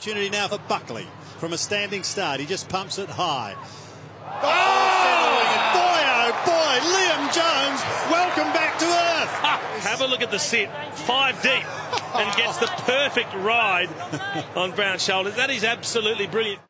Opportunity now for Buckley from a standing start. He just pumps it high. Ah! Oh! Boy, oh boy, Liam Jones, welcome back to earth. Have a look at the sit, five deep, and gets the perfect ride on Brown's shoulders. That is absolutely brilliant.